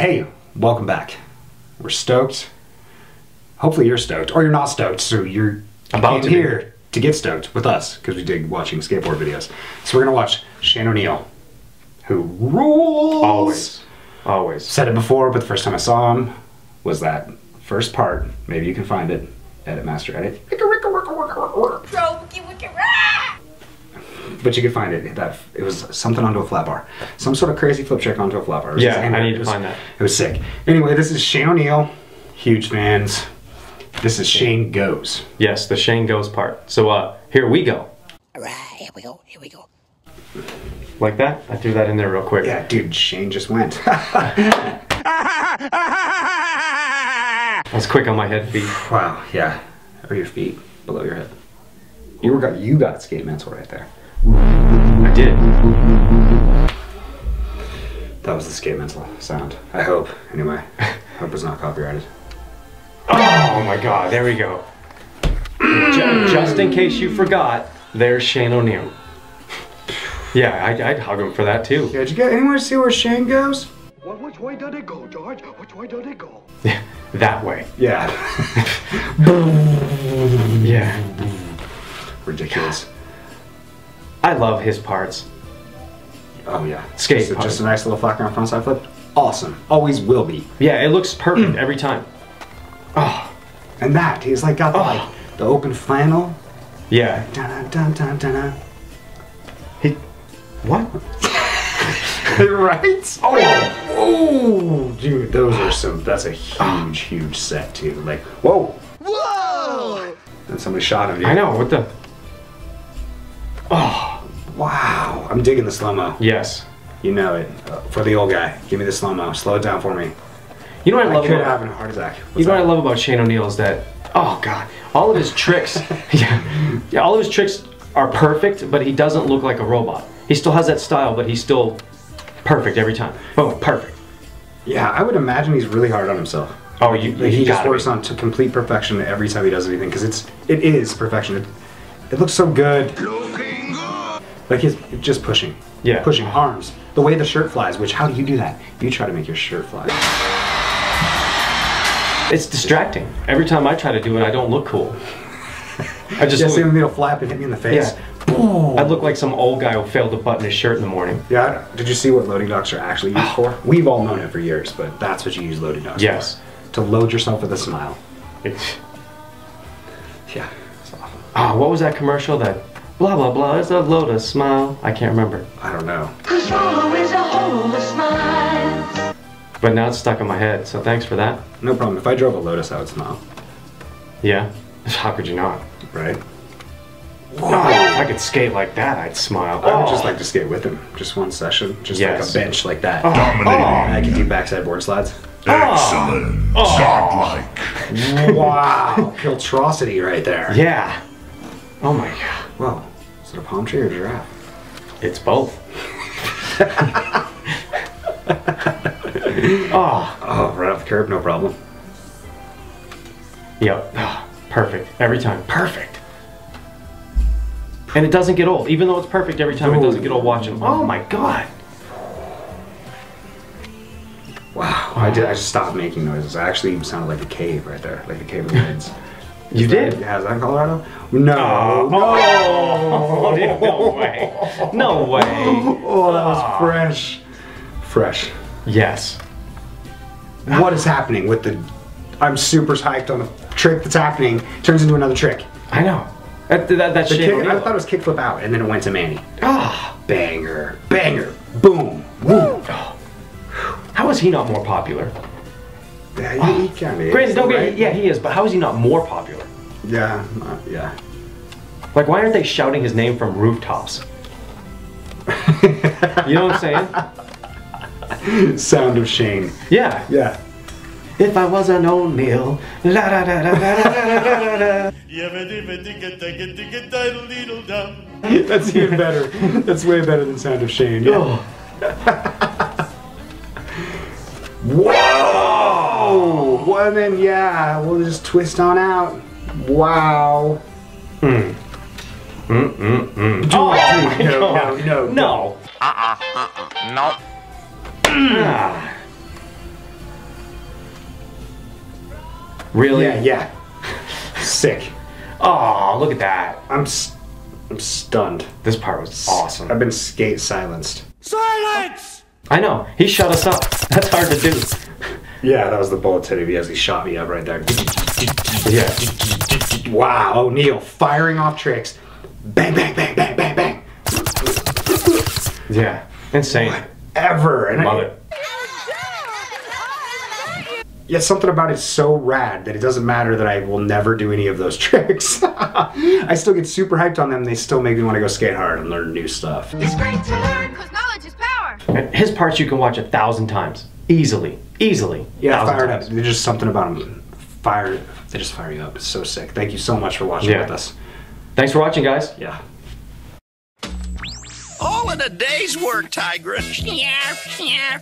hey, welcome back. We're stoked. Hopefully you're stoked, or you're not stoked, so you're About came to be. here to get stoked with us because we dig watching skateboard videos. So we're gonna watch Shane O'Neill, who rules. Always. Always. Said it before, but the first time I saw him was that first part. Maybe you can find it. Edit Master Edit. But you could find it. That it was something onto a flat bar, some sort of crazy flip trick onto a flat bar. Yeah, his I need to was- find that. It was sick. Anyway, this is Shane O'Neill. Huge fans. This is Shane Goes. Yes, the Shane goes part. So uh here we go. Alright, here we go, here we go. Like that? I threw that in there real quick. Yeah, dude, Shane just went. I was quick on my head feet. wow, yeah. Or your feet below your head. You got you got skate mental right there. I did. That was the skate mental sound. I hope. Anyway, hope it's not copyrighted. Oh my god, there we go. Ju- Just in case you forgot, there's Shane O'Neill. Yeah, I'd, I'd hug him for that too. Yeah, did you get anywhere to see where Shane goes? Well, which way did it go, George? Which way did it go? Yeah, that way. Yeah. Yeah. Ridiculous. I love his parts. Oh yeah. Skate Just, a- just a nice little flat ground frontside flip. Awesome. Always will be. Yeah, it looks perfect mm. every time. Oh, And that he's like got the Oh. like ah. the open flannel. yeah. Dun dun dun dun dun. He, what? right? Oh, oh, dude, those are some. That's a ah. huge, huge set too. Like, whoa, Whoa! and somebody shot him. Dude. I know, what the? Oh, Wow, I'm digging the slow mo. yes. You know it. Uh, for the old guy, give me the slow mo. Slow it down for me. You know what I I love could about have a heart attack. You What's know what I love about Shane O'Neill is that, oh god, all of his tricks, yeah, yeah, all of his tricks are perfect, but he doesn't look like a robot. He still has that style, but he's still perfect every time. Oh, perfect. Yeah, I would imagine he's really hard on himself. Oh, you, Like, you he just gotta works be. on to complete perfection every time he does anything because it's it is perfection. It, it looks so good. Like he's just pushing. Yeah. Pushing arms. The way the shirt flies. Which how do you do that? You try to make your shirt fly. It's distracting. Every time I try to do it, I don't look cool. I just see look, him, it'll flap and hit me in the face. Yeah. Boom. I look like some old guy who failed to button his shirt in the morning. Yeah. Did you see what loading docks are actually used for? We've all known it for years, but that's what you use loading docks Yes. for. To load yourself with a smile. It's- Yeah. It's awful. Ah, what was that commercial? That blah blah blah is a lotus smile. I can't remember, I don't know. always a of smiles. but now it's stuck in my head. So thanks for that. No problem. If I drove a Lotus, I would smile. Yeah. How could you not? Right? Oh, if I could skate like that, I'd smile. I would Oh. just like to skate with him. Just one session. Just Yes. like a bench like that. Dominating. I can do backside board slides. Excellent. Oh. oh. Godlike. Wow. Kiltrosity right there. Yeah. Oh my god. Whoa. Is it a palm tree or a giraffe? It's both. oh. Oh, right off the curb, no problem. Yep. Ah, Perfect. Every time. Perfect. And it doesn't get old. Even though it's perfect every time, it doesn't get old watching. Oh my god. Wow. I did. I just stopped making noises. I actually sounded like a cave right there, like the cave of the woods. You did. Yeah, is that in Colorado? No. Oh, dude, no way. No way. Oh, that was fresh. Fresh. Yes. What is happening with the? I'm super hyped on the trick that's happening. Turns into another trick. I know. That, that, that's The Shane kick, I thought it was kickflip out, and then it went to Manny. Ah. Banger, banger, boom, woo. How is he not more popular? Yeah, he, he kind of Granted, don't get yeah, he is, but how is he not more popular? Yeah, uh, yeah. Like, why aren't they shouting his name from rooftops? you know what I'm saying? Sound of shame. Yeah. Yeah. If I was an O'Neill, la da da da da da da da. That's even better. That's way better than Sound of Shame. Yeah. Oh. Whoa! Well then, yeah, we'll just twist on out. Wow. Hmm mm, mm, mm. Oh, my no, God. no, no, no. Uh-uh. Uh-uh. No. Ah. Really? Yeah, yeah. Sick. Oh, look at that. I'm s- I'm stunned. This part was awesome. I've been skate silenced. Silence! I know. He shut us up. That's hard to do. Yeah, that was the bullet tip as he shot me up right there. Yeah. Wow, O'Neill firing off tricks. Bang, bang, bang, bang, bang, bang. Yeah. Insane. Ever. And Love I, it. Yeah, something about it's so rad that it doesn't matter that I will never do any of those tricks. I still get super hyped on them. They still make me want to go skate hard and learn new stuff. It's great to learn because knowledge is power. And His parts you can watch a thousand times. Easily. Easily. Yeah, Thousand fired times. up. There's just something about them. Fire. They just fire you up. It's so sick. Thank you so much for watching Yeah. with us. Thanks for watching, guys. Yeah. All in a day's work, Tigress. Yeah, yeah.